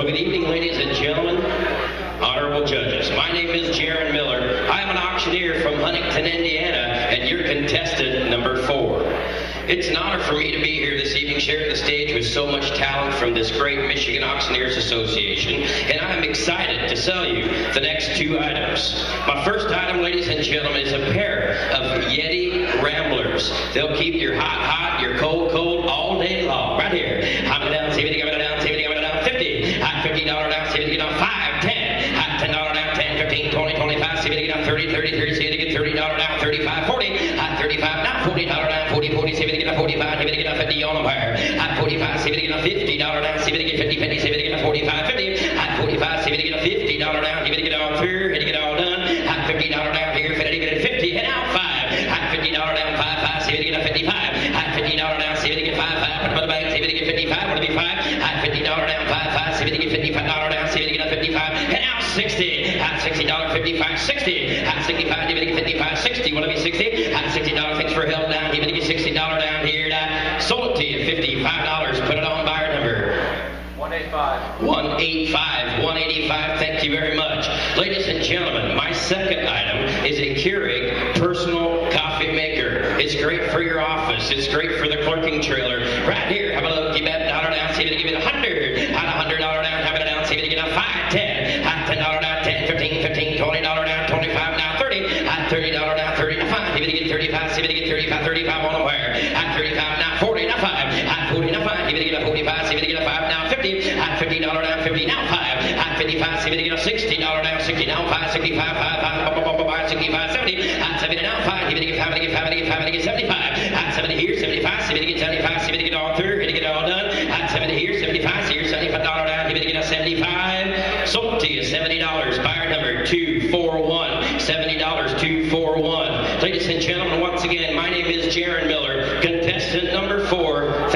evening, ladies and gentlemen, honorable judges. My name is Jarron Miller. I am an auctioneer from Huntington, Indiana, and your contestant number four. It's an honor for me to be here this evening, sharing the stage with so much talent from this great Michigan Auctioneers Association, and I'm excited to sell you the next two items. My first item, ladies and gentlemen, is a pair of Yeti Ramblers. They'll keep your hot hot, your cold cold all day long. Right here. Hot 15, 20, 25, see if you down, 30, 30, 30, see if you get $30 down, 35, 40. Hot 35 down, $40 down, 40, 40, see if you get a 45, see if you get a 50 on a wire. Hot 45, see if you get a $50 down, see if you get 50, 50, see if you get a 45, 50. Hot 45, see if you get a $50 down, see if you get all through, and get all done. Hot $50 down here, 50, get a 50, and out 5. Hot $50 down, 5, 5, see if you get a 55. Hot $50 down, see if you get 5, 5, put it in the bank, see if you get 55, want to be 5. Hot $50 down, 5, 5, see if you get $55 down, see if you get a 55, and out 60. Hot $60, 55, 60. Hot 65, see if get 55, 60, want to be 60. Hot $60, thanks for help down, give it get $60 down here. That sold it to you, $55, put it on buyer number. 185. 185, 185, thank you very much. Ladies and gentlemen, my second item is a Keurig personal coffee maker. It's great for your office. It's great for the clerking trailer. Right here, 45, now 30, at $30, now 35, give it again 35, Give it again 35, 35 on a wire, at 35, now 40, now 5, at 40, now 5, give it again 45, Give it again 5, now 50, at $50, now 50, now 5, at 55, give it again $60, now 60, now 5, 65, 5, 5, 5, 65, 70, at 70, now 5, give it again 5, give it again 5, give it again 5, 75, at 70 here, 75, Give it again 75, Give it again all through, get it all done, Sold to you, seventy dollars. Buyer number two four one. Seventy dollars, two four one. Ladies and gentlemen, once again, my name is Jarron Miller, contestant number four.